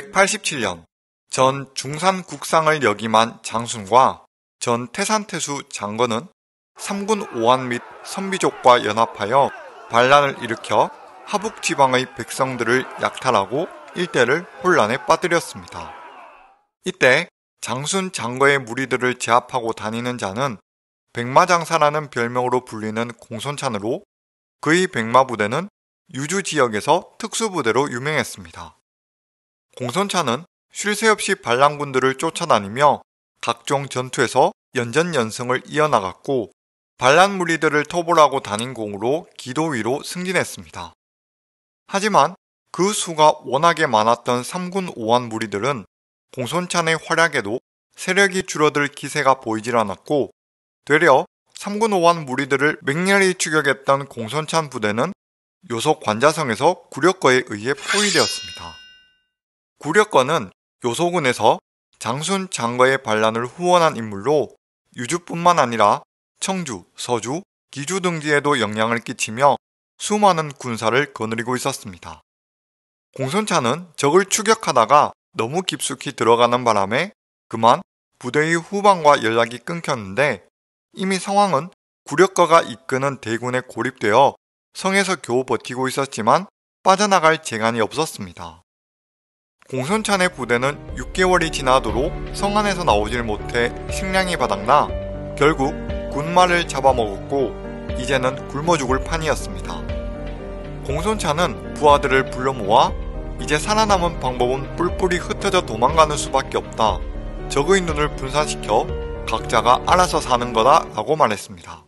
1187년 전 중산국상을 역임한 장순과 전 태산태수 장건은 3군 오한 및 선비족과 연합하여 반란을 일으켜 하북 지방의 백성들을 약탈하고 일대를 혼란에 빠뜨렸습니다. 이때 장순 장거의 무리들을 제압하고 다니는 자는 백마장사라는 별명으로 불리는 공손찬으로 그의 백마 부대는 유주 지역에서 특수부대로 유명했습니다. 공손찬은 쉴새 없이 반란군들을 쫓아다니며 각종 전투에서 연전연승을 이어나갔고 반란 무리들을 토벌하고 다닌 공으로 기도 위로 승진했습니다. 하지만 그 수가 워낙에 많았던 3군 5원 무리들은 공손찬의 활약에도 세력이 줄어들 기세가 보이질 않았고 되려 3군 5원 무리들을 맹렬히 추격했던 공손찬 부대는 요속 관자성에서 구력거에 의해 포위되었습니다. 구력거는 요소군에서 장순 장거의 반란을 후원한 인물로 유주뿐만 아니라 청주, 서주, 기주 등지에도 영향을 끼치며 수많은 군사를 거느리고 있었습니다. 공손차는 적을 추격하다가 너무 깊숙이 들어가는 바람에 그만 부대의 후방과 연락이 끊겼는데 이미 상황은 구력거가 이끄는 대군에 고립되어 성에서 겨우 버티고 있었지만 빠져나갈 재간이 없었습니다. 공손찬의 부대는 6개월이 지나도록 성 안에서 나오질 못해 식량이 바닥나 결국 군말을 잡아먹었고 이제는 굶어 죽을 판이었습니다. 공손찬은 부하들을 불러 모아 이제 살아남은 방법은 뿔뿔이 흩어져 도망가는 수밖에 없다. 적의 눈을 분산시켜 각자가 알아서 사는 거다 라고 말했습니다.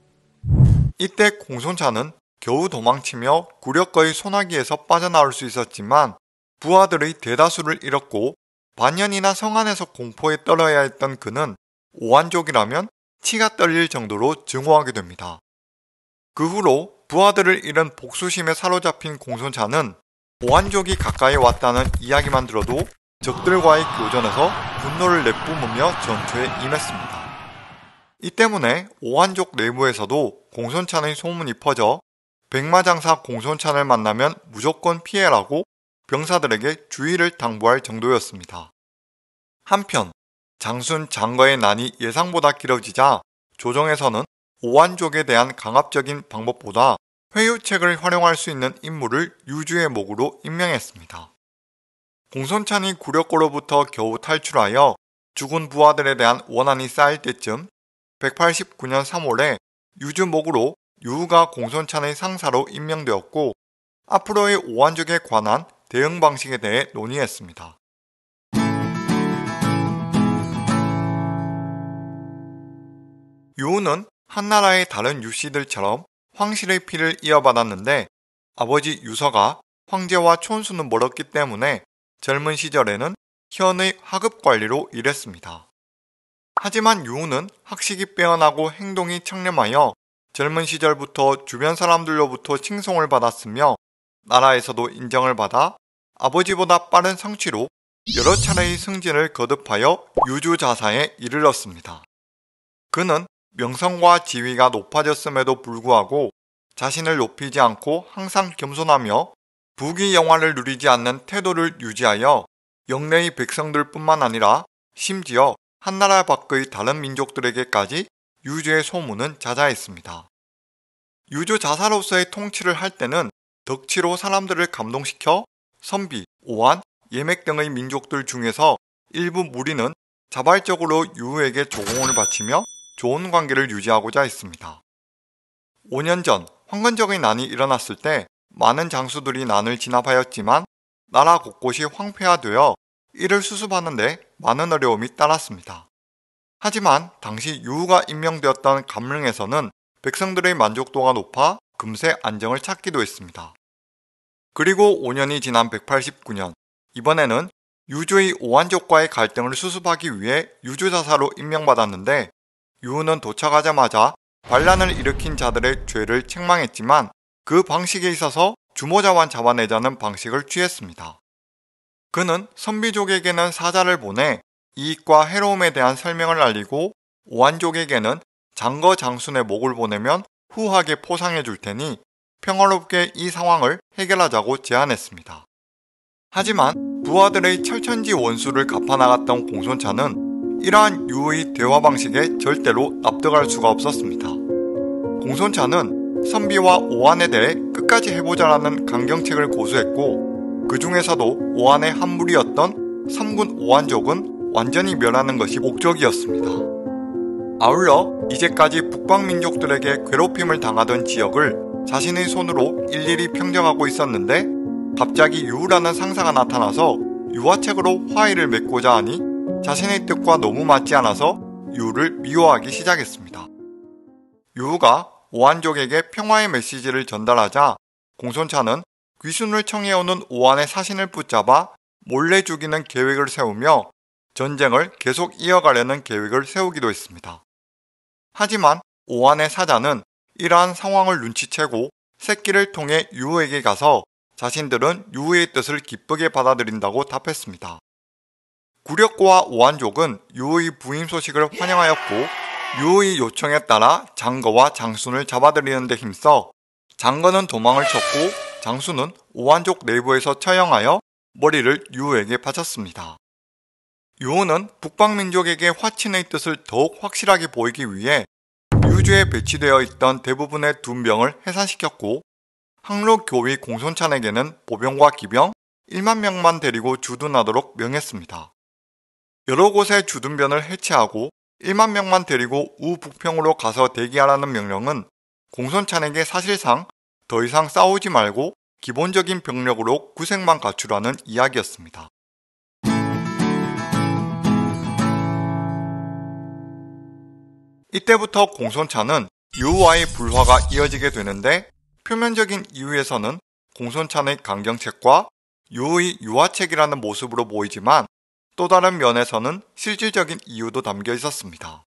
이때 공손찬은 겨우 도망치며 구력거의 소나기에서 빠져나올 수 있었지만 부하들의 대다수를 잃었고 반년이나 성 안에서 공포에 떨어야 했던 그는 오한족이라면 치가 떨릴 정도로 증오하게 됩니다. 그 후로 부하들을 잃은 복수심에 사로잡힌 공손차는 오한족이 가까이 왔다는 이야기만 들어도 적들과의 교전에서 분노를 내뿜으며 전투에 임했습니다. 이 때문에 오한족 내부에서도 공손찬의 소문이 퍼져 백마장사 공손찬을 만나면 무조건 피해라고 병사들에게 주의를 당부할 정도였습니다. 한편 장순 장거의 난이 예상보다 길어지자 조정에서는 오한족에 대한 강압적인 방법보다 회유책을 활용할 수 있는 인물을 유주의 목으로 임명했습니다. 공손찬이 구력고로부터 겨우 탈출하여 죽은 부하들에 대한 원한이 쌓일 때쯤 189년 3월에 유주목으로 유우가 공손찬의 상사로 임명되었고 앞으로의 오한족에 관한 대응 방식에 대해 논의했습니다. 유우는 한나라의 다른 유씨들처럼 황실의 피를 이어받았는데 아버지 유서가 황제와 촌수는 멀었기 때문에 젊은 시절에는 현의 하급 관리로 일했습니다. 하지만 유우는 학식이 빼어나고 행동이 청렴하여 젊은 시절부터 주변 사람들로부터 칭송을 받았으며 나라에서도 인정을 받아 아버지보다 빠른 성취로 여러 차례의 승진을 거듭하여 유주자사에 이르렀습니다. 그는 명성과 지위가 높아졌음에도 불구하고 자신을 높이지 않고 항상 겸손하며 부귀 영화를 누리지 않는 태도를 유지하여 영내의 백성들 뿐만 아니라 심지어 한나라 밖의 다른 민족들에게까지 유주의 소문은 자자했습니다. 유주 자사로서의 통치를 할 때는 덕치로 사람들을 감동시켜 선비, 오한, 예맥 등의 민족들 중에서 일부 무리는 자발적으로 유우에게 조공을 바치며 좋은 관계를 유지하고자 했습니다. 5년 전 황건적의 난이 일어났을 때 많은 장수들이 난을 진압하였지만 나라 곳곳이 황폐화되어 이를 수습하는데 많은 어려움이 따랐습니다. 하지만 당시 유우가 임명되었던 감릉에서는 백성들의 만족도가 높아 금세 안정을 찾기도 했습니다. 그리고 5년이 지난 189년 이번에는 유주의 오한족과의 갈등을 수습하기 위해 유주자사로 임명받았는데 유우는 도착하자마자 반란을 일으킨 자들의 죄를 책망했지만 그 방식에 있어서 주모자만 잡아내자는 방식을 취했습니다. 그는 선비족에게는 사자를 보내 이익과 해로움에 대한 설명을 알리고 오한족에게는 장거 장순의 목을 보내면 후하게 포상해 줄 테니 평화롭게 이 상황을 해결하자고 제안했습니다. 하지만 부하들의 철천지 원수를 갚아나갔던 공손차는 이러한 유의 대화 방식에 절대로 납득할 수가 없었습니다. 공손차는 선비와 오한에 대해 끝까지 해보자라는 강경책을 고수했고 그 중에서도 오한의 한 무리였던 3군 오한족은 완전히 멸하는 것이 목적이었습니다. 아울러 이제까지 북방민족들에게 괴롭힘을 당하던 지역을 자신의 손으로 일일이 평정하고 있었는데 갑자기 유우라는 상사가 나타나서 유화책으로 화의를 맺고자 하니 자신의 뜻과 너무 맞지 않아서 유우를 미워하기 시작했습니다. 유우가 오한족에게 평화의 메시지를 전달하자 공손차는 귀순을 청해오는 오한의 사신을 붙잡아 몰래 죽이는 계획을 세우며 전쟁을 계속 이어가려는 계획을 세우기도 했습니다. 하지만 오한의 사자는 이러한 상황을 눈치채고 새끼를 통해 유우에게 가서 자신들은 유우의 뜻을 기쁘게 받아들인다고 답했습니다. 구력과 오한족은 유우의 부임 소식을 환영하였고 유우의 요청에 따라 장거와 장순을 잡아들이는 데 힘써 장거는 도망을 쳤고 장수는 오한족 내부에서 처형하여 머리를 유우에게 바쳤습니다. 유우는 북방민족에게 화친의 뜻을 더욱 확실하게 보이기 위해 유주에 배치되어 있던 대부분의 둔병을 해산시켰고 항로 교위 공손찬에게는 보병과 기병 1만 명만 데리고 주둔하도록 명했습니다. 여러 곳의 주둔변을 해체하고 1만 명만 데리고 우북평으로 가서 대기하라는 명령은 공손찬에게 사실상 더 이상 싸우지 말고 기본적인 병력으로 구색만 갖추라는 이야기였습니다. 이때부터 공손차는 유와의 불화가 이어지게 되는데 표면적인 이유에서는 공손찬의 강경책과 유의 유화책이라는 모습으로 보이지만 또 다른 면에서는 실질적인 이유도 담겨 있었습니다.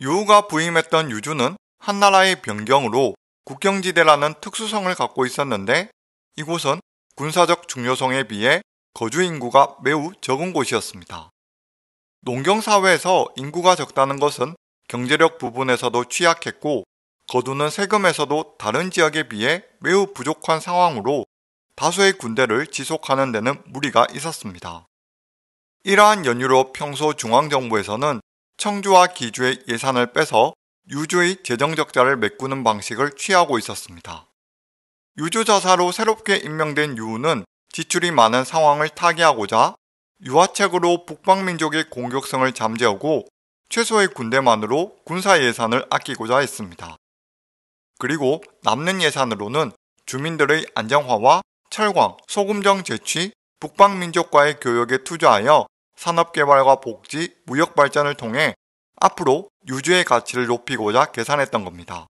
유우가 부임했던 유주는 한나라의 변경으로 국경지대라는 특수성을 갖고 있었는데 이곳은 군사적 중요성에 비해 거주 인구가 매우 적은 곳이었습니다. 농경사회에서 인구가 적다는 것은 경제력 부분에서도 취약했고 거두는 세금에서도 다른 지역에 비해 매우 부족한 상황으로 다수의 군대를 지속하는 데는 무리가 있었습니다. 이러한 연유로 평소 중앙정부에서는 청주와 기주의 예산을 빼서 유주의 재정적자를 메꾸는 방식을 취하고 있었습니다. 유주자사로 새롭게 임명된 유우는 지출이 많은 상황을 타개하고자 유화책으로 북방민족의 공격성을 잠재우고 최소의 군대만으로 군사 예산을 아끼고자 했습니다. 그리고 남는 예산으로는 주민들의 안정화와 철광, 소금정 제취, 북방민족과의 교역에 투자하여 산업개발과 복지, 무역 발전을 통해 앞으로 유주의 가치를 높이고자 계산했던 겁니다.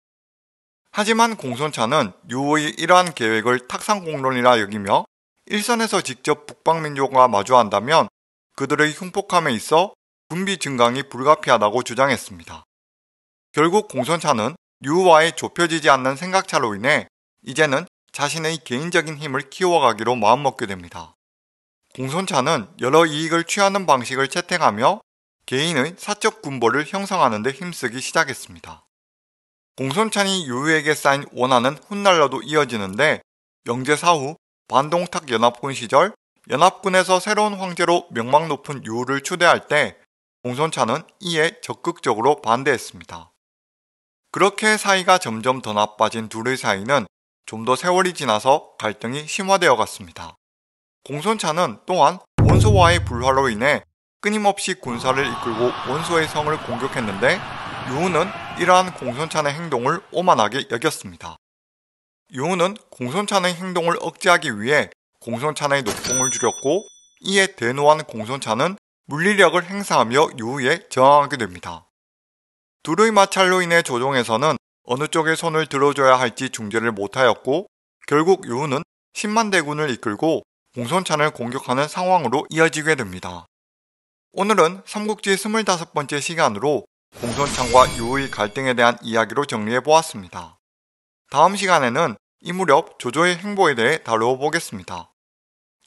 하지만 공손차는 유의 이러한 계획을 탁상공론이라 여기며 일선에서 직접 북방민족과 마주한다면 그들의 흉폭함에 있어 군비 증강이 불가피하다고 주장했습니다. 결국 공선차는 유와의 좁혀지지 않는 생각차로 인해 이제는 자신의 개인적인 힘을 키워가기로 마음먹게 됩니다. 공선차는 여러 이익을 취하는 방식을 채택하며 개인의 사적 군보를 형성하는 데 힘쓰기 시작했습니다. 공선찬이 유우에게 쌓인 원한은 훗날로도 이어지는데 영제 사 후 반동탁 연합군 시절 연합군에서 새로운 황제로 명망 높은 유우를 추대할 때 공손차는 이에 적극적으로 반대했습니다. 그렇게 사이가 점점 더 나빠진 둘의 사이는 좀 더 세월이 지나서 갈등이 심화되어 갔습니다. 공손차는 또한 원소와의 불화로 인해 끊임없이 군사를 이끌고 원소의 성을 공격했는데 유우는 이러한 공손찬의 행동을 오만하게 여겼습니다. 유우는 공손찬의 행동을 억제하기 위해 공손찬의 녹봉을 줄였고 이에 대노한 공손찬은 물리력을 행사하며 유후에 저항하게 됩니다. 둘의 마찰로 인해 조정에서는 어느 쪽에 손을 들어줘야 할지 중재를 못하였고 결국 유후는 10만 대군을 이끌고 공손찬을 공격하는 상황으로 이어지게 됩니다. 오늘은 삼국지 25번째 시간으로 공손찬과 유의 갈등에 대한 이야기로 정리해 보았습니다. 다음 시간에는 이 무렵 조조의 행보에 대해 다루어 보겠습니다.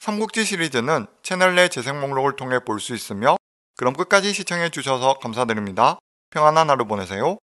삼국지 시리즈는 채널 내 재생 목록을 통해 볼 수 있으며 그럼 끝까지 시청해 주셔서 감사드립니다. 평안한 하루 보내세요.